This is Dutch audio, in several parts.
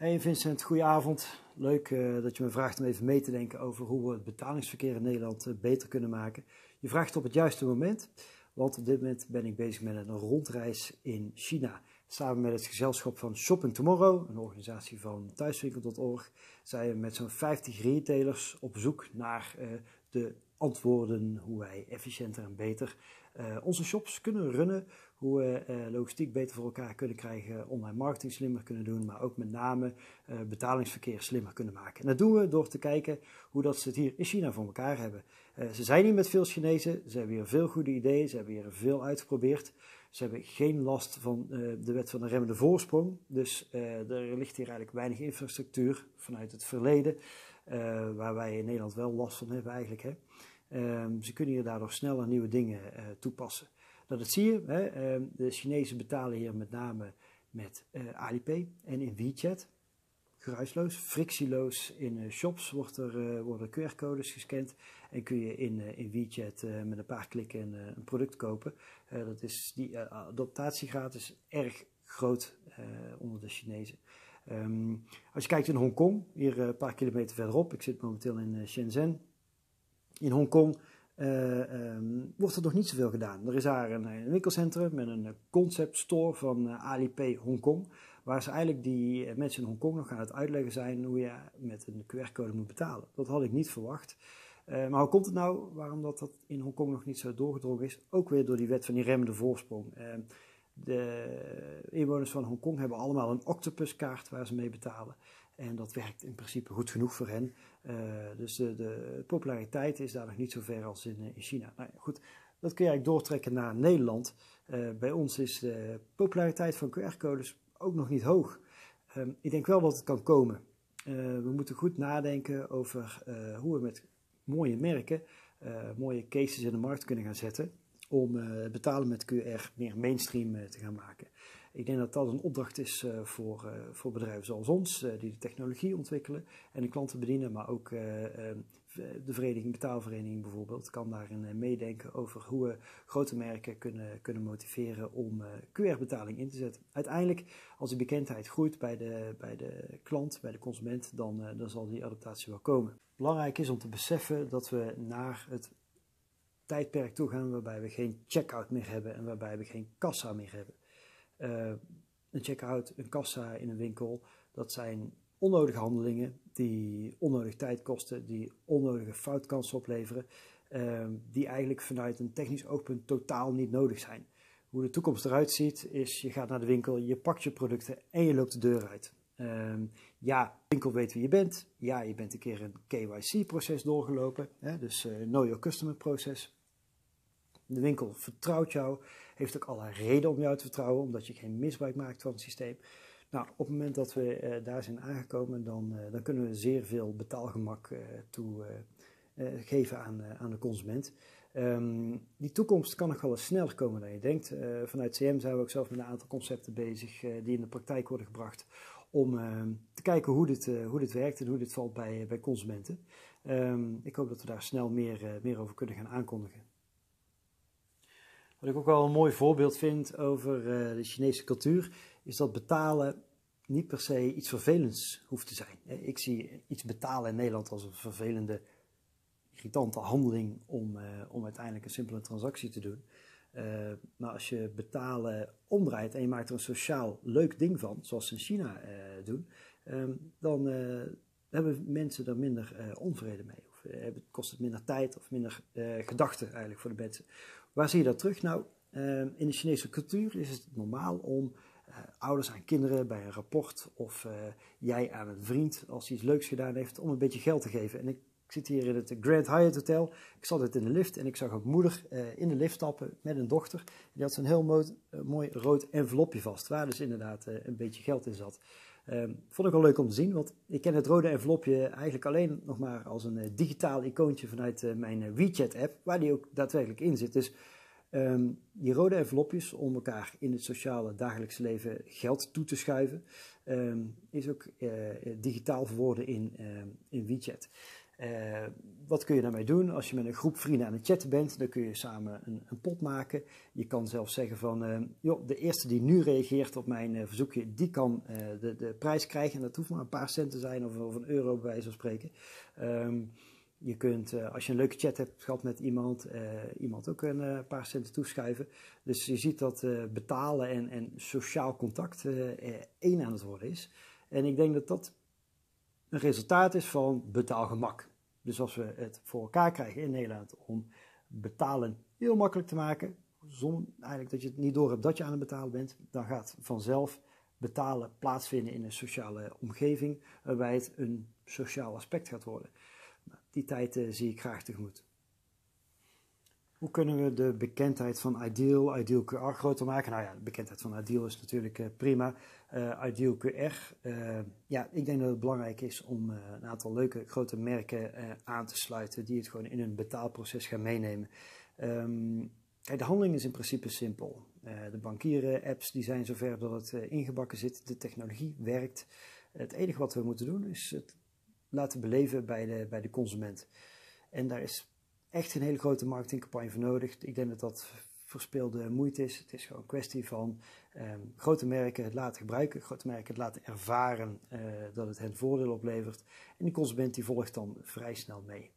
Hey Vincent, goedenavond. Leuk uh, dat je me vraagt om even mee te denken over hoe we het betalingsverkeer in Nederland uh, beter kunnen maken. Je vraagt op het juiste moment, want op dit moment ben ik bezig met een rondreis in China. Samen met het gezelschap van Shopping Tomorrow, een organisatie van thuiswinkel.org, zijn we met zo'n 50 retailers op zoek naar uh, de antwoorden hoe wij efficiënter en beter onze shops kunnen runnen hoe we uh, logistiek beter voor elkaar kunnen krijgen, online marketing slimmer kunnen doen, maar ook met name uh, betalingsverkeer slimmer kunnen maken. En dat doen we door te kijken hoe dat ze het hier in China voor elkaar hebben. Uh, ze zijn hier met veel Chinezen, ze hebben hier veel goede ideeën, ze hebben hier veel uitgeprobeerd. Ze hebben geen last van de wet van de remmende voorsprong, dus er ligt hier eigenlijk weinig infrastructuur vanuit het verleden, waar wij in Nederland wel last van hebben eigenlijk. Hè. Ehm, ze kunnen hier daardoor sneller nieuwe dingen toepassen. Nou, dat zie je. Hè. Ehm, de Chinezen betalen hier met name met uh, Alipay en in WeChat. Geruisloos, frictieloos in uh, shops wordt er, uh, worden QR-codes gescand en kun je in, in WeChat met een paar klikken een, een product kopen. dat is, die adoptatiegraad is erg groot onder de Chinezen. Um, als je kijkt in Hongkong, hier een paar kilometer verderop, ik zit momenteel in Shenzhen. In Hongkong um, wordt er nog niet zoveel gedaan. Er is daar een, een winkelcentrum met een concept store van Alipay Hongkong. Waar ze eigenlijk die mensen in Hongkong nog aan het uitleggen zijn hoe je met een QR-code moet betalen. Dat had ik niet verwacht. maar hoe komt het nou waarom dat, dat in Hongkong nog niet zo doorgedrongen is? Ook weer door die wet van die remmende voorsprong. Ehm, de inwoners van Hongkong hebben allemaal een octopuskaart waar ze mee betalen. En dat werkt in principe goed genoeg voor hen. Uh, dus de, de, populariteit is daar nog niet zo ver als in, eh, in China. Nou goed, dat kun je eigenlijk doortrekken naar Nederland. Uh, bij ons is de populariteit van QR-codes ook nog niet hoog. Um, ik denk wel dat het kan komen. We moeten goed nadenken over hoe we met mooie merken mooie cases in de markt kunnen gaan zetten. Om betalen met QR meer mainstream te gaan maken. Ik denk dat dat een opdracht is uh, voor, uh, voor bedrijven zoals ons, uh, die de technologie ontwikkelen en de klanten bedienen, maar ook de vereniging, betaalvereniging bijvoorbeeld, kan daarin meedenken over hoe we grote merken kunnen, kunnen motiveren om QR-betaling in te zetten. Uiteindelijk, als die bekendheid groeit bij de, bij de klant, bij de consument, dan, dan zal die adaptatie wel komen. Belangrijk is om te beseffen dat we naar het tijdperk toe gaan waarbij we geen checkout meer hebben en waarbij we geen kassa meer hebben. Uh, een checkout, een kassa in een winkel, dat zijn onnodige handelingen die onnodig tijd kosten, die onnodige foutkansen opleveren, uh, die eigenlijk vanuit een technisch oogpunt totaal niet nodig zijn. Hoe de toekomst eruit ziet, is je gaat naar de winkel, je pakt je producten en je loopt de deur uit. Uh, ja, de winkel weet wie je bent. Ja, je bent een keer een KYC-proces doorgelopen, hè, dus uh, Know Your Customer proces. De winkel vertrouwt jou, heeft ook alle reden om jou te vertrouwen, omdat je geen misbruik maakt van het systeem. Nou, op het moment dat we uh, daar zijn aangekomen, dan, uh, dan kunnen we zeer veel betaalgemak uh, toe geven aan, aan de consument. Um, die toekomst kan nog wel eens sneller komen dan je denkt. vanuit CM zijn we ook zelf met een aantal concepten bezig die in de praktijk worden gebracht om ehm, te kijken hoe dit, hoe dit werkt en hoe dit valt bij, bij consumenten. Um, ik hoop dat we daar snel meer, meer over kunnen gaan aankondigen. Wat ik ook wel een mooi voorbeeld vind over uh, de Chinese cultuur, is dat betalen niet per se iets vervelends hoeft te zijn. Ik zie iets betalen in Nederland als een vervelende, irritante handeling om, uh, om uiteindelijk een simpele transactie te doen. Maar als je betalen omdraait en je maakt er een sociaal leuk ding van, zoals ze in China doen, um, dan hebben mensen er minder onvrede mee. Of kost het minder tijd of minder gedachten eigenlijk voor de mensen. Waar zie je dat terug? Nou, ehm, in de Chinese cultuur is het normaal om ouders aan kinderen bij een rapport of jij aan een vriend als hij iets leuks gedaan heeft om een beetje geld te geven. En ik zit hier in het Grand Hyatt Hotel. Ik zat het in de lift en ik zag ook moeder in de lift stappen met een dochter. Die had zo'n heel mooi, mooi, rood envelopje vast, waar dus inderdaad een beetje geld in zat. Um, vond ik wel leuk om te zien, want ik ken het rode envelopje eigenlijk alleen nog maar als een uh, digitaal icoontje vanuit uh, mijn WeChat-app, waar die ook daadwerkelijk in zit. Dus um, die rode envelopjes om elkaar in het sociale dagelijkse leven geld toe te schuiven, um, is ook digitaal verwoorden in, in WeChat. Wat kun je daarmee doen? Als je met een groep vrienden aan het chatten bent, dan kun je samen een, een pot maken. Je kan zelfs zeggen van, joh, de eerste die nu reageert op mijn verzoekje, die kan de, de prijs krijgen. En dat hoeft maar een paar cent te zijn of, of een euro bij wijze van spreken. Ehm, je kunt, als je een leuke chat hebt gehad met iemand, iemand ook een paar centen toeschuiven. Dus je ziet dat betalen en, en sociaal contact één aan het worden is. En ik denk dat dat een resultaat is van betaalgemak. Dus als we het voor elkaar krijgen in Nederland om betalen heel makkelijk te maken, zonder eigenlijk dat je het niet door hebt dat je aan het betalen bent, dan gaat vanzelf betalen plaatsvinden in een sociale omgeving, waarbij het een sociaal aspect gaat worden. Nou, die tijd uh, zie ik graag tegemoet. Hoe kunnen we de bekendheid van Ideal, Ideal QR groter maken? Nou ja, de bekendheid van Ideal is natuurlijk uh, prima. Uh, Ideal QR, ja, ik denk dat het belangrijk is om een aantal leuke grote merken aan te sluiten die het gewoon in hun betaalproces gaan meenemen. Um, kijk, de handeling is in principe simpel. de bankieren-apps die zijn zover dat het ingebakken zit, de technologie werkt. Het enige wat we moeten doen is het laten beleven bij de, bij de consument. En daar is echt een hele grote marketingcampagne voor nodig. Ik denk dat dat verspeelde moeite is. Het is gewoon een kwestie van um, grote merken het laten gebruiken, grote merken het laten ervaren uh, dat het hen voordeel oplevert. En die consument die volgt dan vrij snel mee.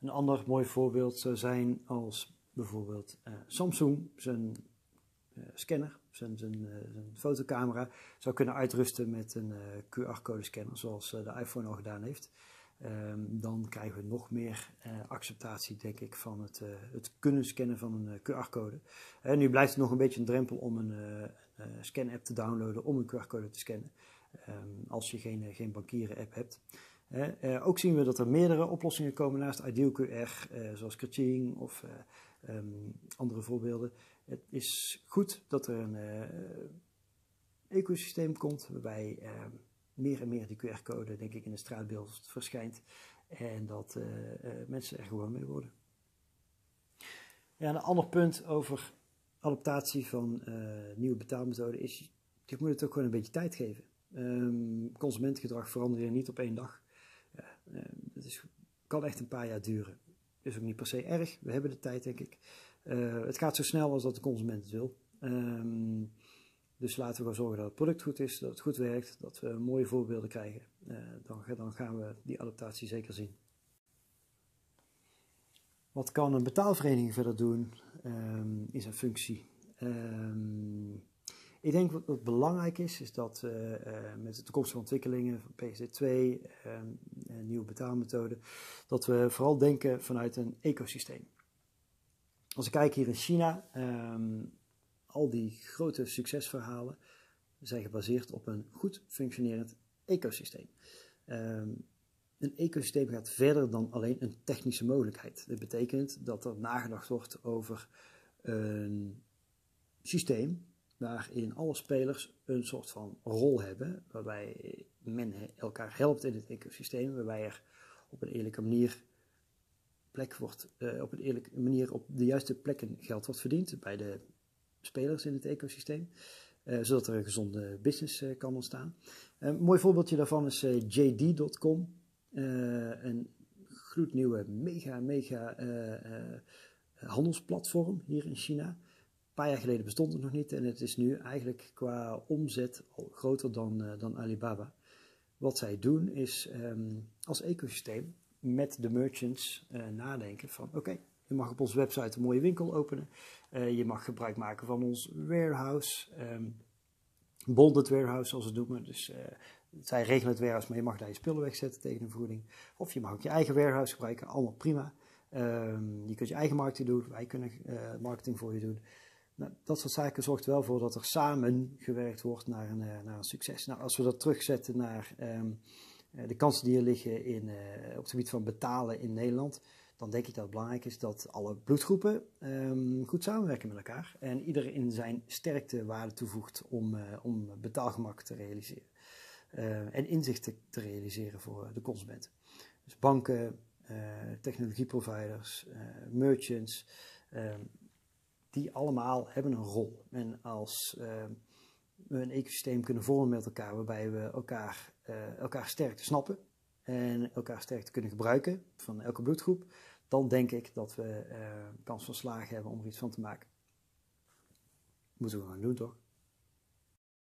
Een ander mooi voorbeeld zou zijn als bijvoorbeeld uh, Samsung zijn uh, scanner zijn, zijn, eh, zijn, fotocamera zou kunnen uitrusten met een eh, QR-code scanner, zoals eh, de iPhone al gedaan heeft. Um, dan krijgen we nog meer uh, acceptatie, denk ik, van het, uh, het kunnen scannen van een uh, QR-code. Nu blijft het nog een beetje een drempel om een scan-app te downloaden om een QR-code te scannen, um, als je geen, geen bankieren-app hebt. ook zien we dat er meerdere oplossingen komen naast Ideal QR, zoals Kaching of um, andere voorbeelden. Het is goed dat er een ecosysteem komt waarbij meer en meer die QR-code, denk ik, in het straatbeeld verschijnt. En dat uh, mensen er gewoon mee worden. Ja, een ander punt over adaptatie van nieuwe betaalmethoden is, je moet het ook gewoon een beetje tijd geven. Um, consumentengedrag verandert niet op één dag. Ja, het is, kan echt een paar jaar duren. Is ook niet per se erg. We hebben de tijd, denk ik. Het gaat zo snel als dat de consument het wil. Um, dus laten we gewoon zorgen dat het product goed is, dat het goed werkt, dat we mooie voorbeelden krijgen. Uh, dan, dan, gaan we die adaptatie zeker zien. Wat kan een betaalvereniging verder doen um, in zijn functie? Um, ik denk wat, wat, belangrijk is, is dat uh, met de toekomstige ontwikkelingen van PSD2, nieuwe betaalmethoden, dat we vooral denken vanuit een ecosysteem. Als ik kijk hier in China, al die grote succesverhalen zijn gebaseerd op een goed functionerend ecosysteem. Um, een ecosysteem gaat verder dan alleen een technische mogelijkheid. Dat betekent dat er nagedacht wordt over een systeem waarin alle spelers een soort van rol hebben, waarbij men elkaar helpt in het ecosysteem, waarbij er op een eerlijke manier plek wordt, uh, op een eerlijke manier op de juiste plekken geld wordt verdiend bij de spelers in het ecosysteem. Uh, zodat er een gezonde business uh, kan ontstaan. Een mooi voorbeeldje daarvan is JD.com. een gloednieuwe, mega, mega handelsplatform hier in China. Een paar jaar geleden bestond het nog niet en het is nu eigenlijk qua omzet al groter dan, dan Alibaba. Wat zij doen is um, als ecosysteem met de merchants nadenken van oké, je mag op onze website een mooie winkel openen. Uh, je mag gebruik maken van ons warehouse. Um, bonded warehouse zoals we het noemen. Dus zij regelen het warehouse, maar je mag daar je spullen wegzetten tegen een vergoeding. Of je mag ook je eigen warehouse gebruiken, allemaal prima. Um, je kunt je eigen marketing doen, wij kunnen marketing voor je doen. Nou, dat soort zaken zorgt wel voor dat er samen gewerkt wordt naar een, naar een succes. Nou, als we dat terugzetten naar um, de kansen die er liggen in, op het gebied van betalen in Nederland, dan denk ik dat het belangrijk is dat alle bloedgroepen um, goed samenwerken met elkaar en ieder in zijn sterkte waarde toevoegt om, uh, om betaalgemak te realiseren uh, en inzichten te realiseren voor de consument. Dus banken, technologieproviders, merchants, ehm, die allemaal hebben een rol. En als we een ecosysteem kunnen vormen met elkaar waarbij we elkaar, elkaar sterk snappen en elkaar sterkte kunnen gebruiken van elke bloedgroep, dan denk ik dat we uh, kans van slagen hebben om er iets van te maken. Moeten we gewoon doen, toch?